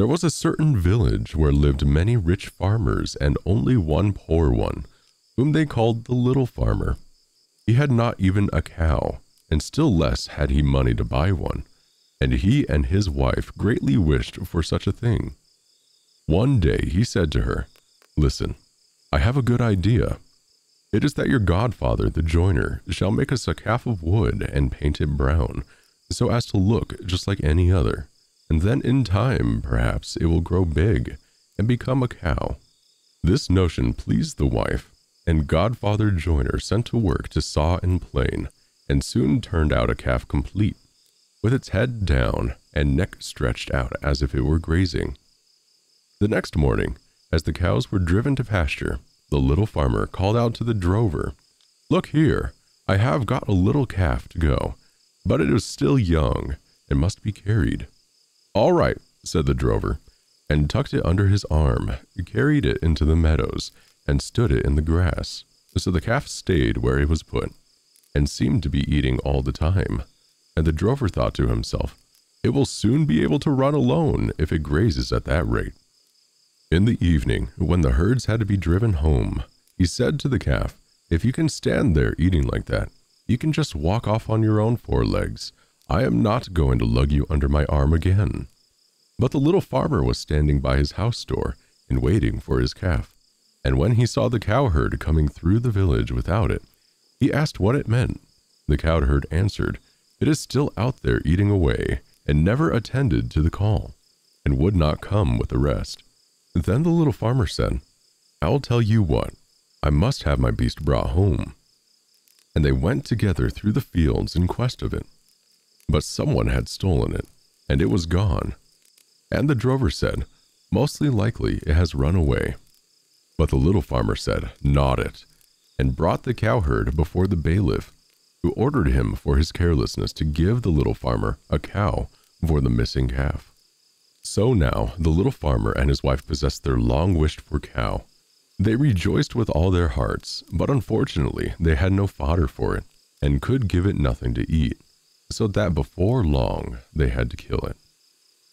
There was a certain village where lived many rich farmers and only one poor one, whom they called the little farmer. He had not even a cow, and still less had he money to buy one, and he and his wife greatly wished for such a thing. One day he said to her, Listen, I have a good idea. It is that your godfather, the joiner, shall make us a calf of wood and paint it brown, so as to look just like any other and then in time, perhaps, it will grow big and become a cow. This notion pleased the wife, and Godfather Joiner sent to work to saw and plane, and soon turned out a calf complete, with its head down and neck stretched out as if it were grazing. The next morning, as the cows were driven to pasture, the little farmer called out to the drover, Look here, I have got a little calf to go, but it is still young and must be carried. All right, said the drover, and tucked it under his arm, carried it into the meadows, and stood it in the grass. So the calf stayed where it was put, and seemed to be eating all the time. And the drover thought to himself, It will soon be able to run alone if it grazes at that rate. In the evening, when the herds had to be driven home, he said to the calf, If you can stand there eating like that, you can just walk off on your own four legs I am not going to lug you under my arm again. But the little farmer was standing by his house door and waiting for his calf. And when he saw the cowherd coming through the village without it, he asked what it meant. The cowherd answered, It is still out there eating away, and never attended to the call, and would not come with the rest. Then the little farmer said, I'll tell you what, I must have my beast brought home. And they went together through the fields in quest of it. But someone had stolen it, and it was gone. And the drover said, Mostly likely it has run away. But the little farmer said, Not it, and brought the cowherd before the bailiff, who ordered him for his carelessness to give the little farmer a cow for the missing calf. So now the little farmer and his wife possessed their long wished for cow. They rejoiced with all their hearts, but unfortunately they had no fodder for it, and could give it nothing to eat so that before long they had to kill it.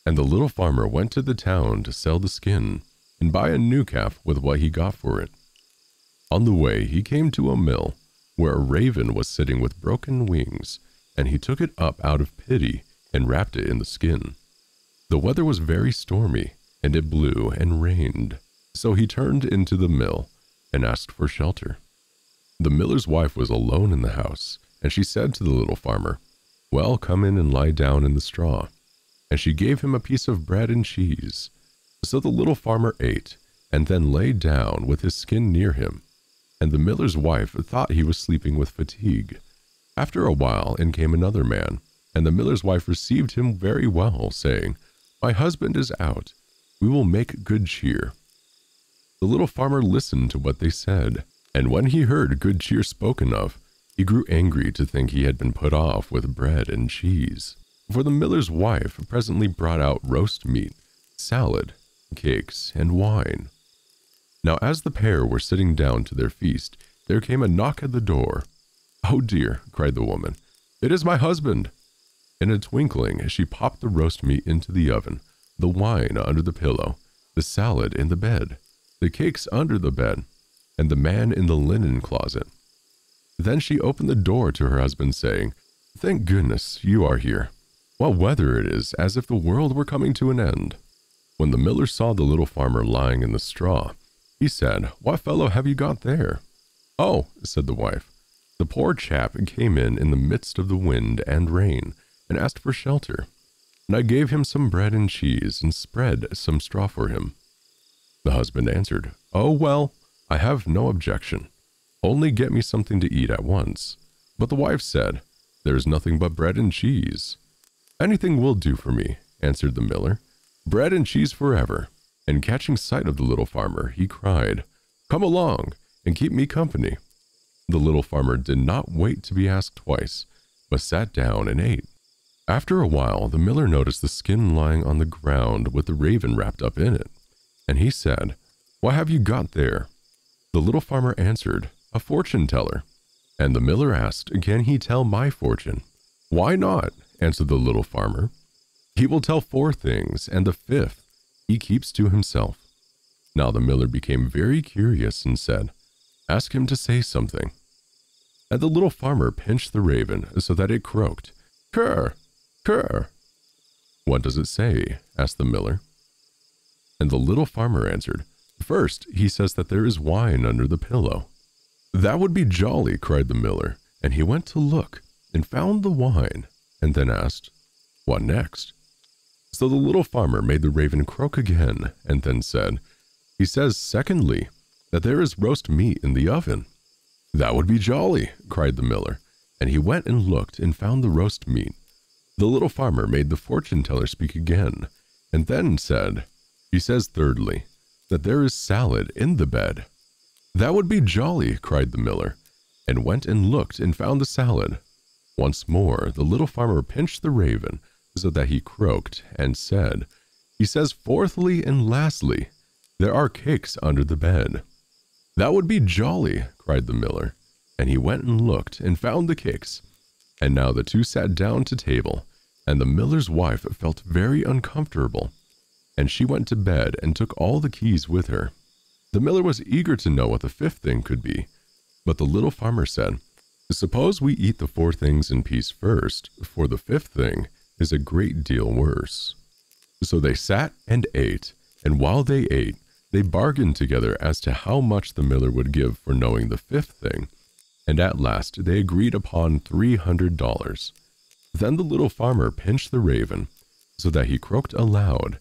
And the little farmer went to the town to sell the skin and buy a new calf with what he got for it. On the way, he came to a mill where a raven was sitting with broken wings, and he took it up out of pity and wrapped it in the skin. The weather was very stormy, and it blew and rained, so he turned into the mill and asked for shelter. The miller's wife was alone in the house, and she said to the little farmer, well, come in and lie down in the straw. And she gave him a piece of bread and cheese. So the little farmer ate, and then lay down with his skin near him. And the miller's wife thought he was sleeping with fatigue. After a while in came another man, and the miller's wife received him very well, saying, My husband is out. We will make good cheer. The little farmer listened to what they said, and when he heard good cheer spoken of, he grew angry to think he had been put off with bread and cheese, for the miller's wife presently brought out roast meat, salad, cakes, and wine. Now, as the pair were sitting down to their feast, there came a knock at the door. Oh dear, cried the woman, it is my husband. In a twinkling, she popped the roast meat into the oven, the wine under the pillow, the salad in the bed, the cakes under the bed, and the man in the linen closet. Then she opened the door to her husband, saying, Thank goodness you are here. What weather it is, as if the world were coming to an end. When the miller saw the little farmer lying in the straw, he said, What fellow have you got there? Oh, said the wife, the poor chap came in in the midst of the wind and rain and asked for shelter, and I gave him some bread and cheese and spread some straw for him. The husband answered, Oh, well, I have no objection. Only get me something to eat at once. But the wife said, There is nothing but bread and cheese. Anything will do for me, answered the miller. Bread and cheese forever. And catching sight of the little farmer, he cried, Come along and keep me company. The little farmer did not wait to be asked twice, but sat down and ate. After a while, the miller noticed the skin lying on the ground with the raven wrapped up in it. And he said, What have you got there? The little farmer answered, a fortune teller. And the miller asked, Can he tell my fortune? Why not? answered the little farmer. He will tell four things, and the fifth he keeps to himself. Now the miller became very curious and said, Ask him to say something. And the little farmer pinched the raven so that it croaked, Cur, cur. What does it say? asked the miller. And the little farmer answered, First, he says that there is wine under the pillow. That would be jolly, cried the miller, and he went to look and found the wine, and then asked, What next? So the little farmer made the raven croak again, and then said, He says, secondly, that there is roast meat in the oven. That would be jolly, cried the miller, and he went and looked and found the roast meat. The little farmer made the fortune teller speak again, and then said, He says, thirdly, that there is salad in the bed. That would be jolly, cried the miller, and went and looked and found the salad. Once more the little farmer pinched the raven, so that he croaked and said, He says, fourthly and lastly, there are cakes under the bed. That would be jolly, cried the miller, and he went and looked and found the cakes. And now the two sat down to table, and the miller's wife felt very uncomfortable, and she went to bed and took all the keys with her. The miller was eager to know what the fifth thing could be, but the little farmer said, Suppose we eat the four things in peace first, for the fifth thing is a great deal worse. So they sat and ate, and while they ate, they bargained together as to how much the miller would give for knowing the fifth thing, and at last they agreed upon three hundred dollars. Then the little farmer pinched the raven, so that he croaked aloud.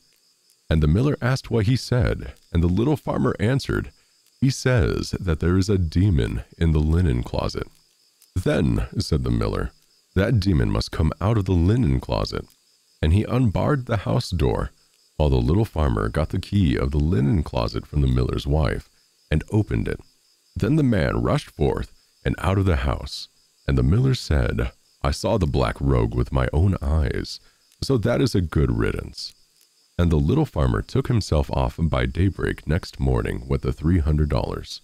And the miller asked what he said, and the little farmer answered, He says that there is a demon in the linen closet. Then, said the miller, that demon must come out of the linen closet. And he unbarred the house door, while the little farmer got the key of the linen closet from the miller's wife, and opened it. Then the man rushed forth and out of the house, and the miller said, I saw the black rogue with my own eyes, so that is a good riddance. And the little farmer took himself off by daybreak next morning with the three hundred dollars.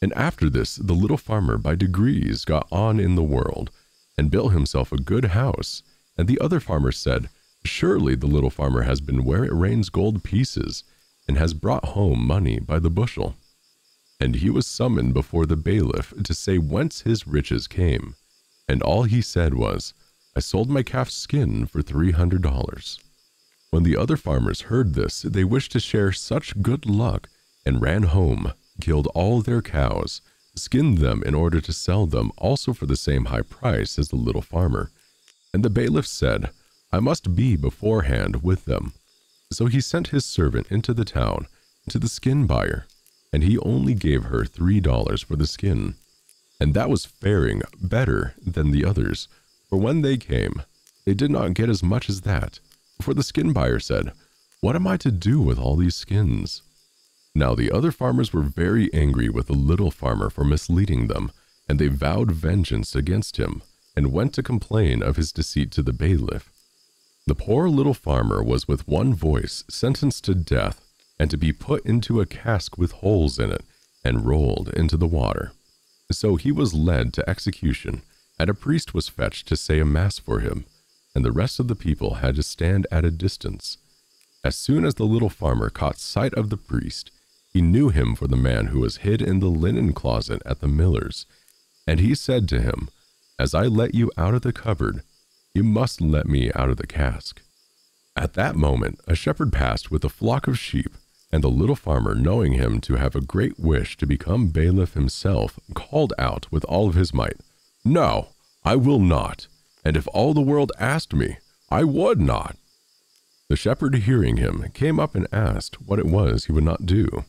And after this, the little farmer by degrees got on in the world, and built himself a good house. And the other farmers said, Surely the little farmer has been where it rains gold pieces, and has brought home money by the bushel. And he was summoned before the bailiff to say whence his riches came. And all he said was, I sold my calf's skin for three hundred dollars. When the other farmers heard this, they wished to share such good luck, and ran home, killed all their cows, skinned them in order to sell them also for the same high price as the little farmer. And the bailiff said, I must be beforehand with them. So he sent his servant into the town to the skin buyer, and he only gave her three dollars for the skin. And that was faring better than the others, for when they came, they did not get as much as that. For the skin buyer said, What am I to do with all these skins? Now the other farmers were very angry with the little farmer for misleading them, and they vowed vengeance against him, and went to complain of his deceit to the bailiff. The poor little farmer was with one voice sentenced to death, and to be put into a cask with holes in it, and rolled into the water. So he was led to execution, and a priest was fetched to say a mass for him, and the rest of the people had to stand at a distance. As soon as the little farmer caught sight of the priest, he knew him for the man who was hid in the linen closet at the miller's. And he said to him, As I let you out of the cupboard, you must let me out of the cask. At that moment, a shepherd passed with a flock of sheep, and the little farmer, knowing him to have a great wish to become bailiff himself, called out with all of his might, No, I will not, and if all the world asked me, I would not. The shepherd, hearing him, came up and asked what it was he would not do.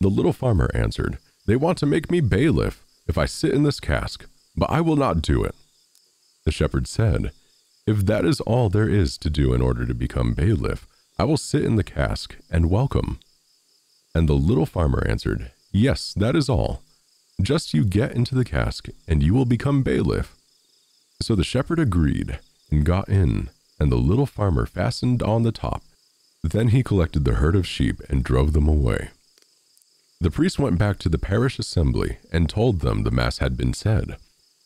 The little farmer answered, They want to make me bailiff if I sit in this cask, but I will not do it. The shepherd said, If that is all there is to do in order to become bailiff, I will sit in the cask and welcome. And the little farmer answered, Yes, that is all. Just you get into the cask, and you will become bailiff. So the shepherd agreed and got in, and the little farmer fastened on the top. Then he collected the herd of sheep and drove them away. The priest went back to the parish assembly and told them the Mass had been said.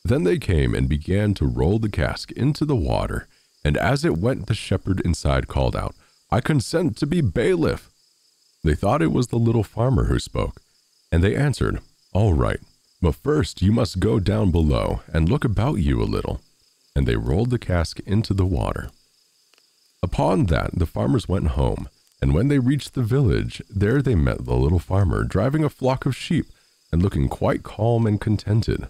Then they came and began to roll the cask into the water, and as it went, the shepherd inside called out, I consent to be bailiff. They thought it was the little farmer who spoke, and they answered, All right, but first you must go down below and look about you a little. And they rolled the cask into the water. Upon that, the farmers went home, and when they reached the village, there they met the little farmer driving a flock of sheep and looking quite calm and contented.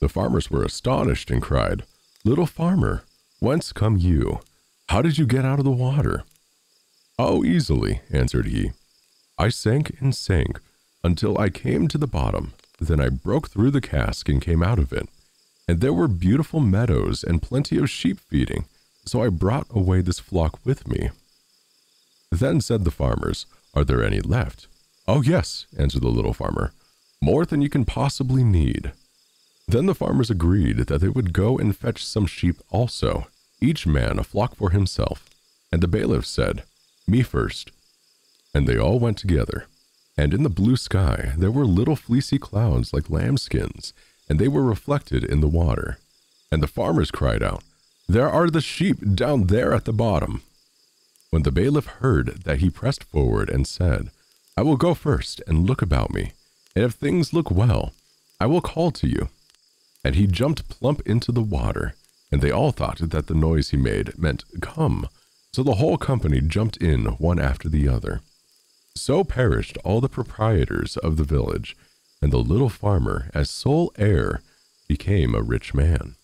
The farmers were astonished and cried, Little farmer, whence come you? How did you get out of the water? Oh, easily, answered he. I sank and sank until I came to the bottom. Then I broke through the cask and came out of it. And there were beautiful meadows and plenty of sheep feeding, so I brought away this flock with me. Then said the farmers, Are there any left? Oh, yes, answered the little farmer, more than you can possibly need. Then the farmers agreed that they would go and fetch some sheep also, each man a flock for himself. And the bailiff said, Me first. And they all went together. And in the blue sky there were little fleecy clouds like lambskins, and they were reflected in the water. And the farmers cried out, There are the sheep down there at the bottom. When the bailiff heard that, he pressed forward and said, I will go first and look about me, and if things look well, I will call to you. And he jumped plump into the water, and they all thought that the noise he made meant come. So the whole company jumped in one after the other. So perished all the proprietors of the village, and the little farmer, as sole heir, became a rich man.